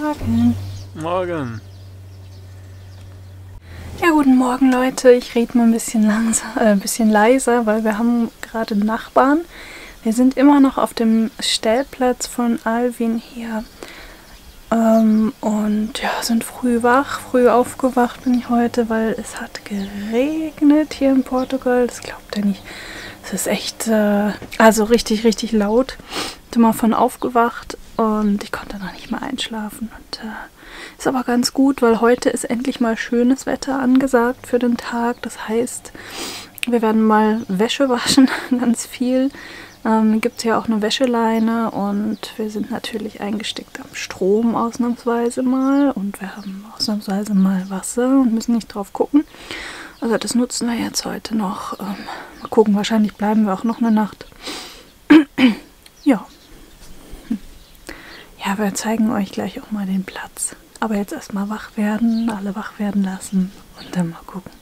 Morgen. Morgen. Ja, guten Morgen Leute. Ich rede mal ein bisschen langsam, äh, ein bisschen leiser, weil wir haben gerade Nachbarn. Wir sind immer noch auf dem Stellplatz von Alvin hier. Ähm, und ja, sind früh wach, früh aufgewacht bin ich heute, weil es hat geregnet hier in Portugal. Das glaubt ihr nicht. Es ist echt, äh, also richtig, richtig laut. Mal von aufgewacht und ich konnte noch nicht mal einschlafen. Und äh, ist aber ganz gut, weil heute ist endlich mal schönes Wetter angesagt für den Tag. Das heißt, wir werden mal Wäsche waschen, ganz viel. Ähm, gibt es ja auch eine Wäscheleine und wir sind natürlich eingesteckt am Strom ausnahmsweise mal und wir haben ausnahmsweise mal Wasser und müssen nicht drauf gucken. Also das nutzen wir jetzt heute noch. Ähm, mal gucken, wahrscheinlich bleiben wir auch noch eine Nacht. ja. Ja, wir zeigen euch gleich auch mal den Platz. Aber jetzt erstmal wach werden, alle wach werden lassen und dann mal gucken.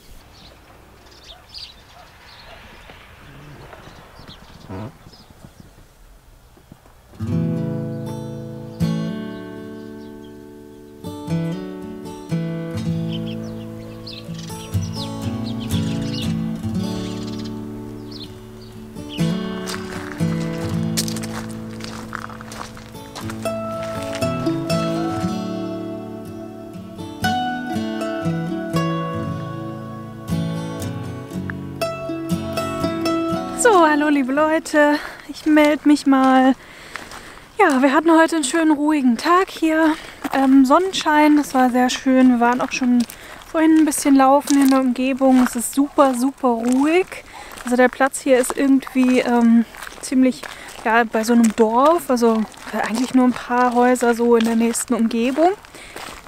Liebe Leute, ich melde mich mal. Ja, wir hatten heute einen schönen ruhigen Tag hier. Ähm, Sonnenschein, das war sehr schön. Wir waren auch schon vorhin ein bisschen laufen in der Umgebung. Es ist super, super ruhig. Also der Platz hier ist irgendwie ähm, ziemlich ja, bei so einem Dorf, also eigentlich nur ein paar Häuser so in der nächsten Umgebung.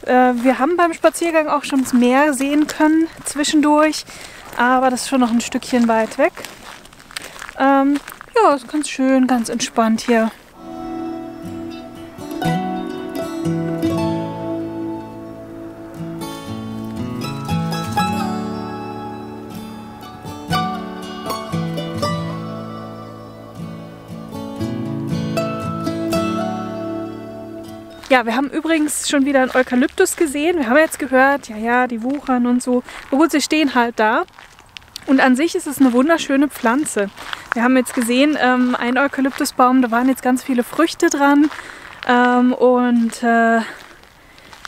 Äh, wir haben beim Spaziergang auch schon das Meer sehen können zwischendurch, aber das ist schon noch ein Stückchen weit weg. Ähm, ja, ist ganz schön, ganz entspannt hier. Ja, wir haben übrigens schon wieder einen Eukalyptus gesehen. Wir haben jetzt gehört, ja, ja, die wuchern und so. Aber gut, sie stehen halt da. Und an sich ist es eine wunderschöne Pflanze. Wir haben jetzt gesehen, ähm, ein Eukalyptusbaum, da waren jetzt ganz viele Früchte dran ähm, und äh,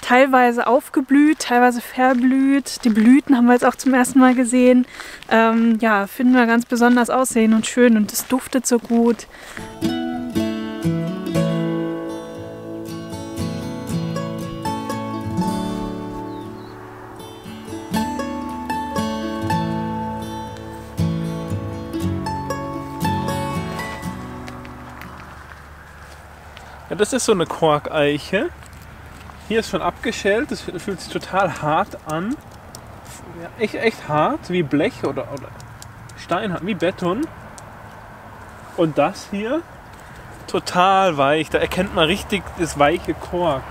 teilweise aufgeblüht, teilweise verblüht. Die Blüten haben wir jetzt auch zum ersten Mal gesehen. Ähm, ja, finden wir ganz besonders aussehen und schön und es duftet so gut. Das ist so eine Korkeiche. Hier ist schon abgeschält, das fühlt sich total hart an. Ja, echt, echt hart, wie Blech oder, oder Stein, wie Beton. Und das hier, total weich. Da erkennt man richtig das weiche Kork.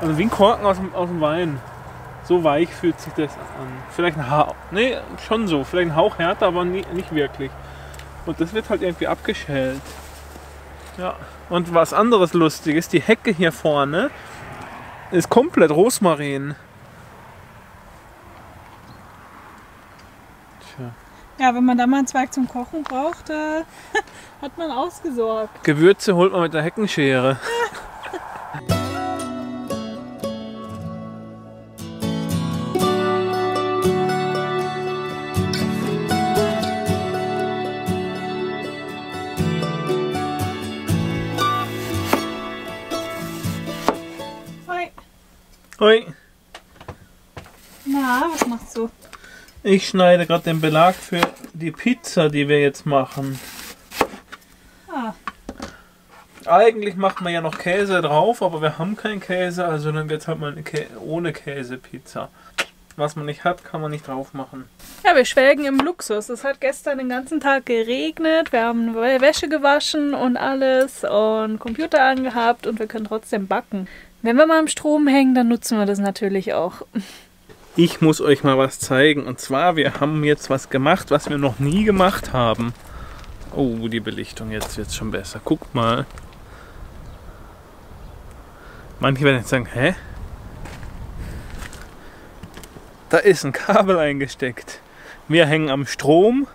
Also wie ein Korken aus dem, aus dem Wein. So weich fühlt sich das an. Vielleicht ein Hauch, nee, schon so. Vielleicht ein Hauch härter, aber nie, nicht wirklich. Und das wird halt irgendwie abgeschält. Ja. Und was anderes Lustiges, die Hecke hier vorne ist komplett Rosmarin. Tja. Ja, wenn man da mal einen Zweig zum Kochen braucht, äh, hat man ausgesorgt. Gewürze holt man mit der Heckenschere. Hoi, Na, was machst du? ich schneide gerade den Belag für die Pizza, die wir jetzt machen. Ah, Eigentlich macht man ja noch Käse drauf, aber wir haben keinen Käse, also dann wird es halt mal eine Kä ohne Käse Pizza. Was man nicht hat, kann man nicht drauf machen. Ja, wir schwelgen im Luxus. Es hat gestern den ganzen Tag geregnet. Wir haben Wä- Wäsche gewaschen und alles und Computer angehabt und wir können trotzdem backen. Wenn wir mal im Strom hängen, dann nutzen wir das natürlich auch. Ich muss euch mal was zeigen. Und zwar, wir haben jetzt was gemacht, was wir noch nie gemacht haben. Oh, die Belichtung, jetzt wird schon besser. Guckt mal. Manche werden jetzt sagen, hä? Da ist ein Kabel eingesteckt. Wir hängen am Strom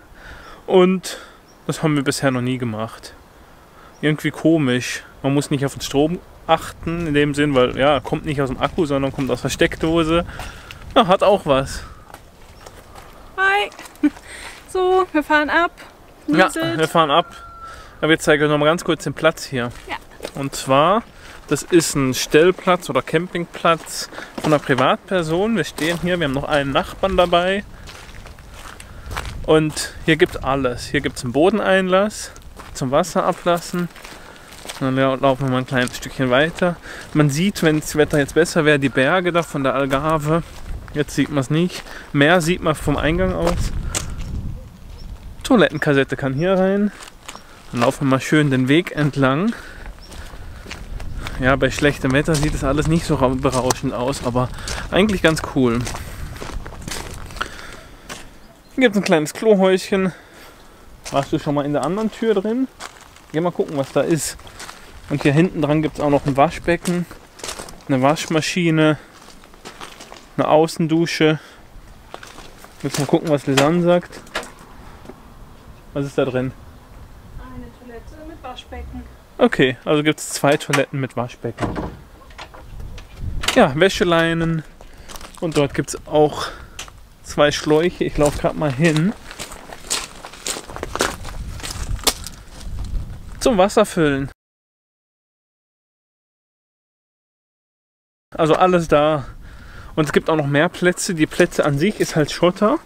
und das haben wir bisher noch nie gemacht. Irgendwie komisch. Man muss nicht auf den Strom achten in dem Sinn, weil ja, kommt nicht aus dem Akku, sondern kommt aus der Steckdose. Ja, hat auch was. Hi! So, wir fahren ab. Ja, wir fahren ab. Aber jetzt zeige ich euch noch mal ganz kurz den Platz hier. Ja. Und zwar, das ist ein Stellplatz oder Campingplatz von einer Privatperson. Wir stehen hier, wir haben noch einen Nachbarn dabei. Und hier gibt es alles. Hier gibt es einen Bodeneinlass zum Wasser ablassen. Dann laufen wir mal ein kleines Stückchen weiter. Man sieht, wenn das Wetter jetzt besser wäre, die Berge da von der Algarve. Jetzt sieht man es nicht. Meer sieht man vom Eingang aus. Toilettenkassette kann hier rein. Dann laufen wir mal schön den Weg entlang. Ja, bei schlechtem Wetter sieht das alles nicht so berauschend aus, aber eigentlich ganz cool. Hier gibt es ein kleines Klohäuschen. Warst du schon mal in der anderen Tür drin? Geh mal gucken, was da ist. Und hier hinten dran gibt es auch noch ein Waschbecken, eine Waschmaschine, eine Außendusche. Jetzt mal gucken, was Lisanne sagt. Was ist da drin? Eine Toilette mit Waschbecken. Okay, also gibt es zwei Toiletten mit Waschbecken. Ja, Wäscheleinen. Und dort gibt es auch zwei Schläuche. Ich laufe gerade mal hin. Zum Wasserfüllen. Also alles da. Und es gibt auch noch mehr Plätze. Die Plätze an sich ist halt Schotter.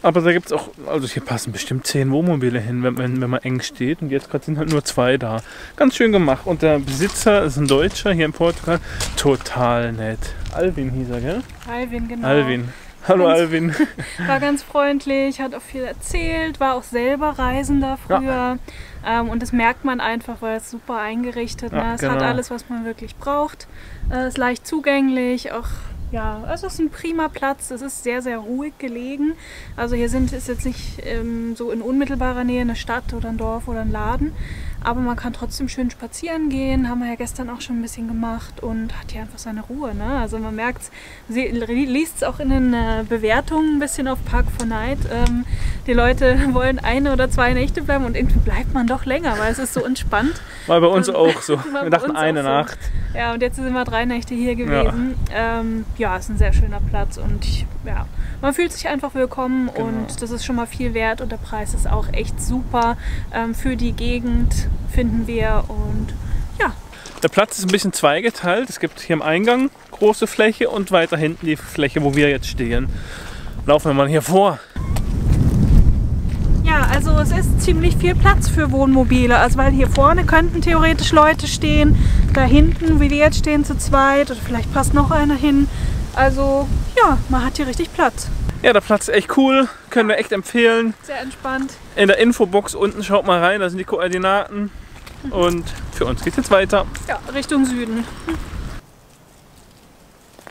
Aber da gibt es auch, also hier passen bestimmt zehn Wohnmobile hin, wenn, wenn, wenn man eng steht. Und jetzt gerade sind halt nur zwei da. Ganz schön gemacht. Und der Besitzer ist ein Deutscher hier in Portugal. Total nett. Alvin hieß er, gell? Alvin, genau. Alvin. Hallo Ganz- Alvin. War ganz freundlich, hat auch viel erzählt, war auch selber Reisender früher. Ähm, und das merkt man einfach, weil es super eingerichtet Ja, ne? Es hat genau. alles, was man wirklich braucht. Äh, ist leicht zugänglich, auch ja, also es ist ein prima Platz. Es ist sehr, sehr ruhig gelegen. Also hier sind ist jetzt nicht ähm, so in unmittelbarer Nähe eine Stadt oder ein Dorf oder ein Laden. Aber man kann trotzdem schön spazieren gehen. Haben wir ja gestern auch schon ein bisschen gemacht und hat hier einfach seine Ruhe. Ne? Also man merkt sie liest es auch in den äh, Bewertungen ein bisschen auf Park for Night. Ähm, die Leute wollen eine oder zwei Nächte bleiben und irgendwie bleibt man doch länger, weil es ist so entspannt. War bei uns auch so. Wir dachten eine so. Nacht. Ja, und jetzt sind wir drei Nächte hier gewesen. Ja, ähm, ja ist ein sehr schöner Platz und ich, ja, man fühlt sich einfach willkommen Genau. und das ist schon mal viel wert und der Preis ist auch echt super ähm, für die Gegend, finden wir. Und ja, Der Platz ist ein bisschen zweigeteilt. Es gibt hier am Eingang große Fläche und weiter hinten die Fläche, wo wir jetzt stehen. Laufen wir mal hier vor. Ja, also es ist ziemlich viel Platz für Wohnmobile. Also weil hier vorne könnten theoretisch Leute stehen, da hinten, wie wir jetzt stehen, zu zweit oder vielleicht passt noch einer hin. Also ja, man hat hier richtig Platz. Ja, der Platz ist echt cool. Können wir echt empfehlen. Sehr entspannt. In der Infobox unten schaut mal rein, da sind die Koordinaten. Und für uns geht jetzt weiter. Ja, Richtung Süden.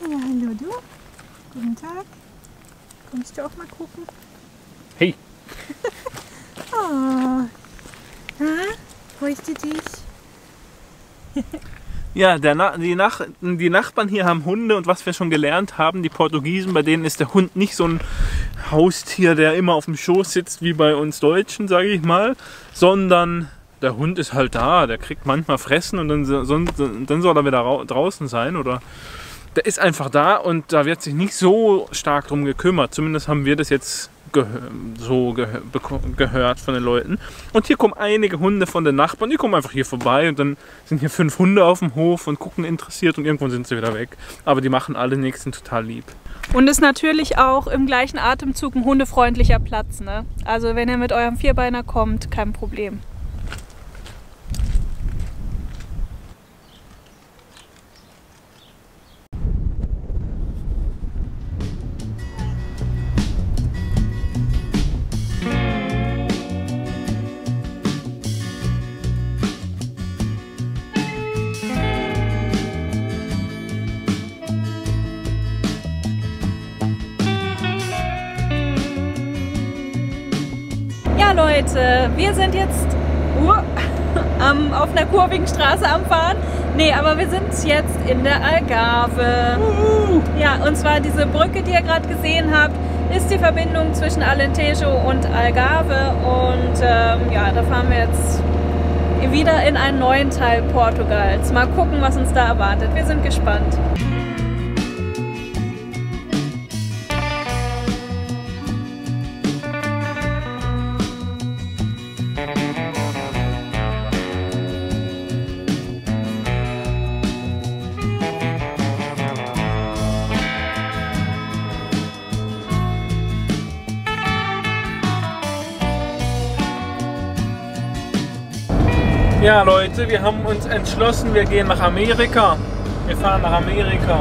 Ja, hallo du. Guten Tag. Kommst du auch mal gucken? Hey. Oh. Ha? Freust du dich? Ja, Na die, Nach die Nachbarn hier haben Hunde und was wir schon gelernt haben, die Portugiesen, bei denen ist der Hund nicht so ein Haustier, der immer auf dem Schoß sitzt wie bei uns Deutschen, sage ich mal, sondern der Hund ist halt da, der kriegt manchmal Fressen und dann, so- sonst- dann soll er wieder rau- draußen sein oder der ist einfach da und da wird sich nicht so stark drum gekümmert. Zumindest haben wir das jetzt so beko- gehört von den Leuten. Und hier kommen einige Hunde von den Nachbarn, die kommen einfach hier vorbei und dann sind hier fünf Hunde auf dem Hof und gucken interessiert und irgendwann sind sie wieder weg. Aber die machen alle nichts, sind total lieb. Und ist natürlich auch im gleichen Atemzug ein hundefreundlicher Platz. Ne? Also wenn ihr mit eurem Vierbeiner kommt, kein Problem. Leute, wir sind jetzt uh, am, auf einer kurvigen Straße am Fahren. Nee, aber wir sind jetzt in der Algarve. Ja, und zwar diese Brücke, die ihr gerade gesehen habt, ist die Verbindung zwischen Alentejo und Algarve. Und ähm, ja, da fahren wir jetzt wieder in einen neuen Teil Portugals. Mal gucken, was uns da erwartet. Wir sind gespannt. Ja, Leute, wir haben uns entschlossen, wir gehen nach Amerika. Wir fahren nach Amerika.